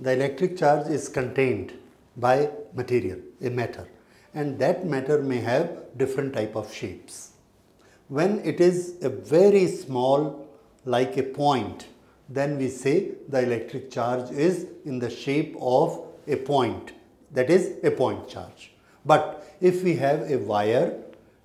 the electric charge is contained by material, a matter and that matter may have different type of shapes. When it is a very small like a point then we say the electric charge is in the shape of a point that is a point charge. But if we have a wire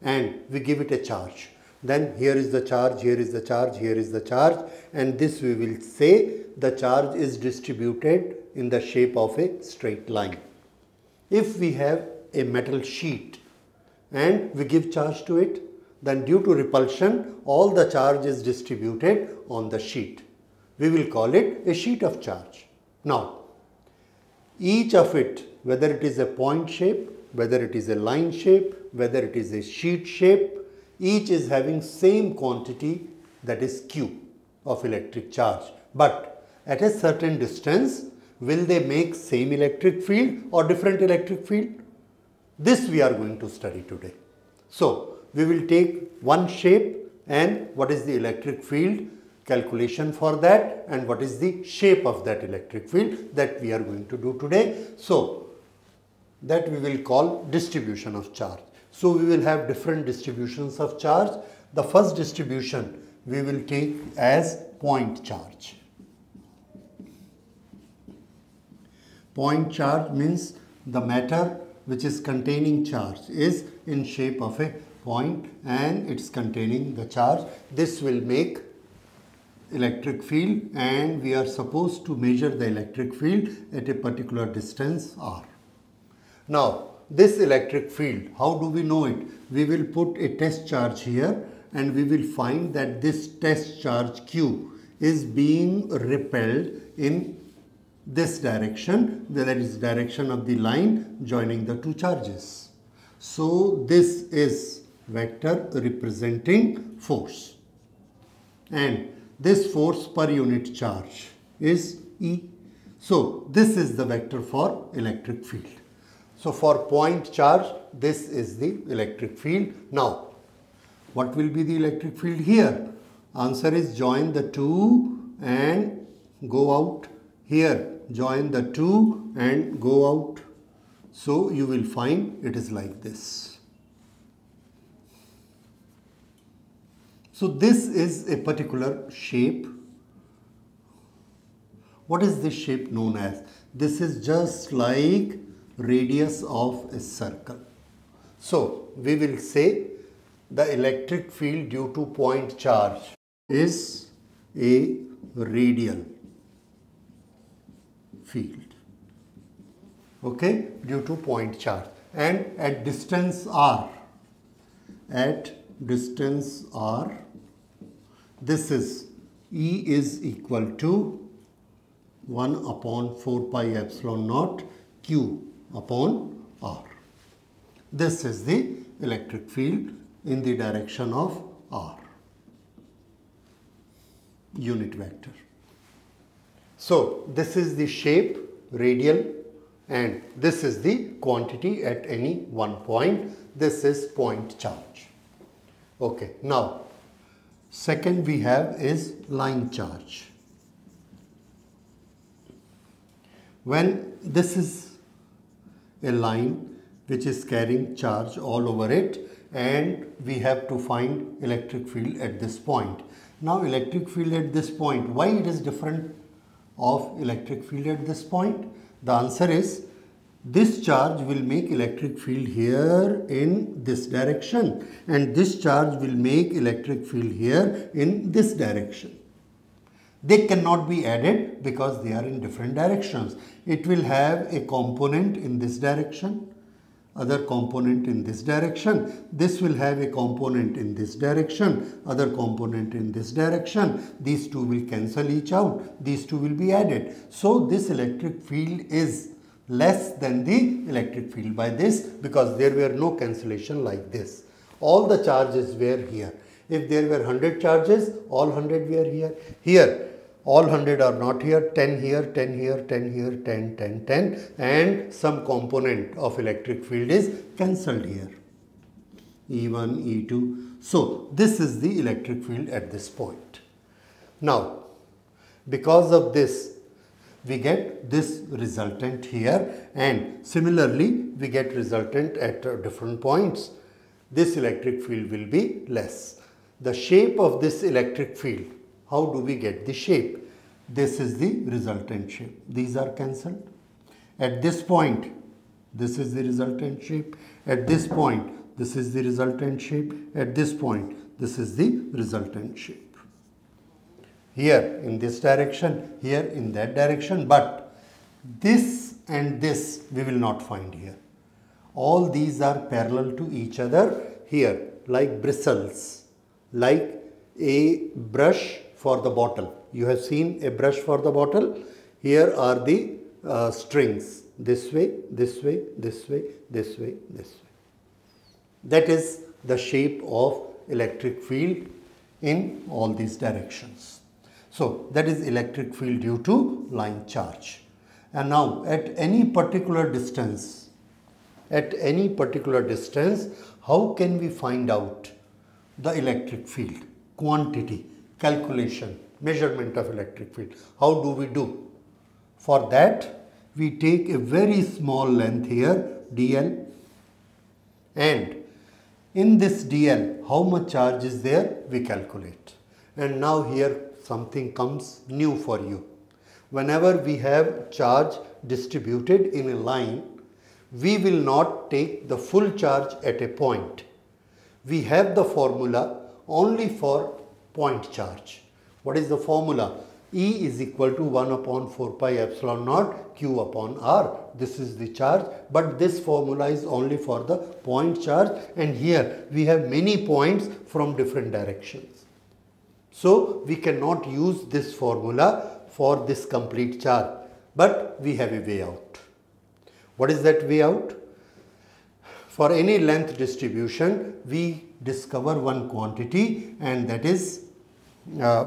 and we give it a charge then here is the charge, here is the charge, here is the charge and this we will say the charge is distributed in the shape of a straight line. If we have a metal sheet and we give charge to it then due to repulsion all the charge is distributed on the sheet. We will call it a sheet of charge. Now each of it whether it is a point shape, whether it is a line shape, whether it is a sheet shape each is having same quantity that is Q of electric charge. But at a certain distance, will they make same electric field or different electric field? This we are going to study today. So, we will take one shape and what is the electric field calculation for that and what is the shape of that electric field that we are going to do today. So, that we will call distribution of charge. So we will have different distributions of charge. The first distribution we will take as point charge. Point charge means the matter which is containing charge is in shape of a point and it's containing the charge. This will make electric field and we are supposed to measure the electric field at a particular distance r. Now this electric field, how do we know it? We will put a test charge here and we will find that this test charge Q is being repelled in this direction, that is direction of the line joining the two charges. So this is vector representing force and this force per unit charge is E. So this is the vector for electric field. So for point charge, this is the electric field. Now, what will be the electric field here? Answer is join the two and go out here. Join the two and go out. So you will find it is like this. So this is a particular shape. What is this shape known as? This is just like radius of a circle. So, we will say the electric field due to point charge is a radial field okay due to point charge and at distance r at distance r this is E is equal to 1 upon 4 pi epsilon naught q upon R. This is the electric field in the direction of R unit vector. So, this is the shape radial and this is the quantity at any one point. This is point charge. Okay. Now, second we have is line charge. When this is a line which is carrying charge all over it and we have to find electric field at this point. Now electric field at this point, why it is different of electric field at this point? The answer is this charge will make electric field here in this direction and this charge will make electric field here in this direction. They cannot be added because they are in different directions. It will have a component in this direction, other component in this direction. This will have a component in this direction, other component in this direction. These two will cancel each out. These two will be added. So this electric field is less than the electric field by this because there were no cancellation like this. All the charges were here. If there were 100 charges, all 100 were here. Here, all 100 are not here, 10 here, 10 here, 10 here, 10, 10, 10 and some component of electric field is cancelled here. E1, E2. So, this is the electric field at this point. Now, because of this, we get this resultant here and similarly we get resultant at uh, different points. This electric field will be less. The shape of this electric field, how do we get the shape? This is the resultant shape. These are cancelled. At this point, this is the resultant shape. At this point, this is the resultant shape. At this point, this is the resultant shape. Here in this direction, here in that direction, but this and this we will not find here. All these are parallel to each other here like bristles, like a brush for the bottle. You have seen a brush for the bottle. Here are the uh, strings this way, this way, this way, this way, this way. That is the shape of electric field in all these directions. So that is electric field due to line charge. And now at any particular distance, at any particular distance, how can we find out the electric field, quantity, calculation, measurement of electric field? How do we do? For that, we take a very small length here, dl, and in this dl, how much charge is there, we calculate. And now here something comes new for you. Whenever we have charge distributed in a line, we will not take the full charge at a point. We have the formula only for point charge. What is the formula? E is equal to 1 upon 4 pi epsilon naught Q upon R. This is the charge but this formula is only for the point charge and here we have many points from different directions. So we cannot use this formula for this complete charge but we have a way out. What is that way out? For any length distribution we discover one quantity and that is uh,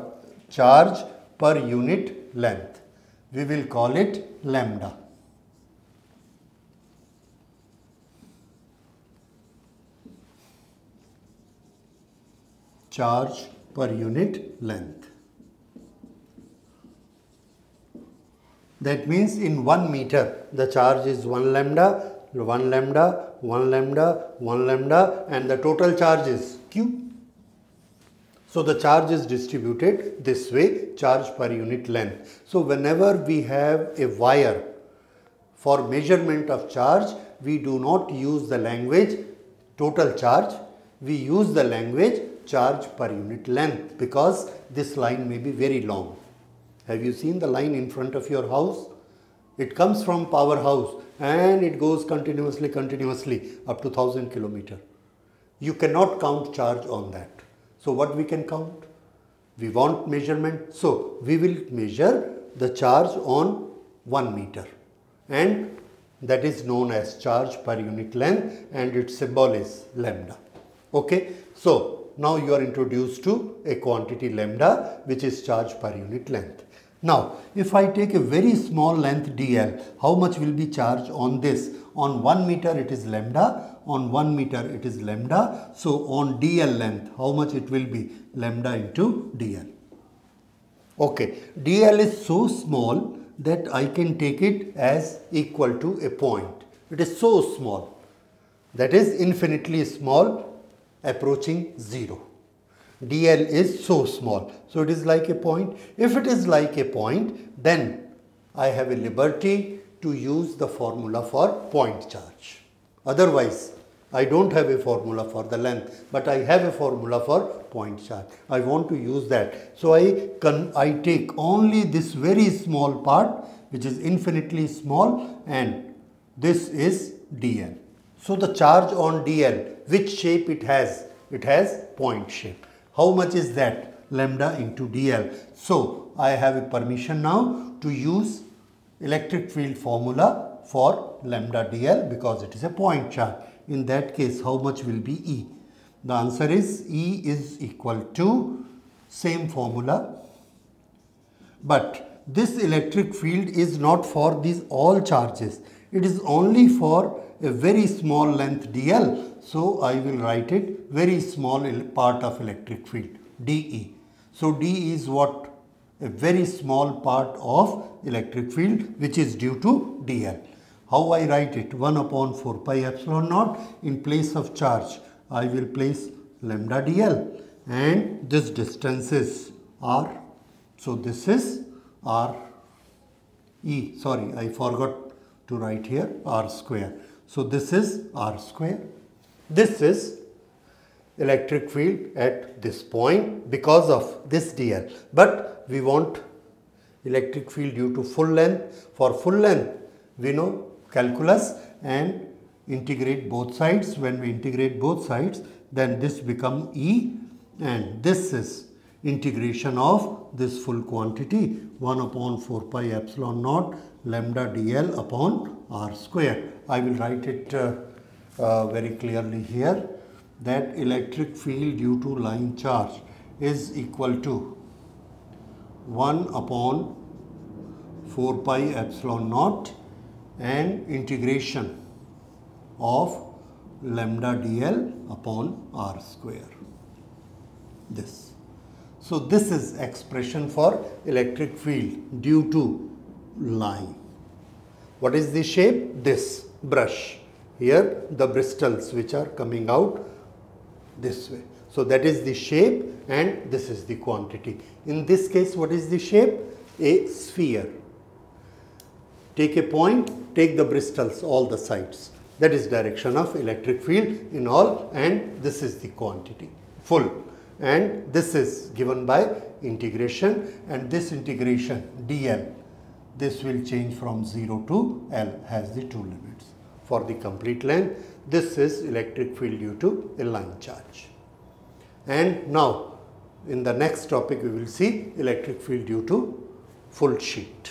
charge per unit length. We will call it lambda. Charge per unit length. That means in 1 meter the charge is 1 lambda, 1 lambda, 1 lambda, 1 lambda and the total charge is q so the charge is distributed this way, charge per unit length. So whenever we have a wire for measurement of charge, we do not use the language total charge, we use the language charge per unit length because this line may be very long. Have you seen the line in front of your house? It comes from powerhouse and it goes continuously, continuously up to 1000 kilometer. You cannot count charge on that. So what we can count? We want measurement. So we will measure the charge on 1 meter and that is known as charge per unit length and its symbol is lambda. Okay. So now you are introduced to a quantity lambda which is charge per unit length. Now, if I take a very small length dl, how much will be charged on this? On 1 meter it is lambda, on 1 meter it is lambda. So, on dl length, how much it will be? Lambda into dl. Okay, dl is so small that I can take it as equal to a point. It is so small. That is infinitely small approaching 0 dl is so small. So it is like a point. If it is like a point, then I have a liberty to use the formula for point charge. Otherwise, I don't have a formula for the length, but I have a formula for point charge. I want to use that. So I, can, I take only this very small part, which is infinitely small, and this is dl. So the charge on dl, which shape it has? It has point shape. How much is that? Lambda into dl. So, I have a permission now to use electric field formula for lambda dl because it is a point charge. In that case, how much will be E? The answer is E is equal to same formula. But this electric field is not for these all charges. It is only for a very small length dl so I will write it very small part of electric field dE. So D is what a very small part of electric field which is due to dl. How I write it? 1 upon 4 pi epsilon naught in place of charge I will place lambda dl and this distance is r. So this is r e sorry I forgot to write here r square. So this is r square. This is electric field at this point because of this dl. But we want electric field due to full length. For full length, we know calculus and integrate both sides. When we integrate both sides, then this become E and this is integration of this full quantity 1 upon 4 pi epsilon naught lambda dl upon r square. I will write it uh, uh, very clearly here that electric field due to line charge is equal to 1 upon 4 pi epsilon naught and integration of lambda dl upon r square. This. So this is expression for electric field due to line. What is the shape? This brush. Here the bristles which are coming out this way. So that is the shape and this is the quantity. In this case what is the shape? A sphere. Take a point, take the bristles all the sides. That is direction of electric field in all and this is the quantity full and this is given by integration and this integration dl this will change from 0 to L has the two limits. For the complete length this is electric field due to a line charge. And now in the next topic we will see electric field due to full sheet.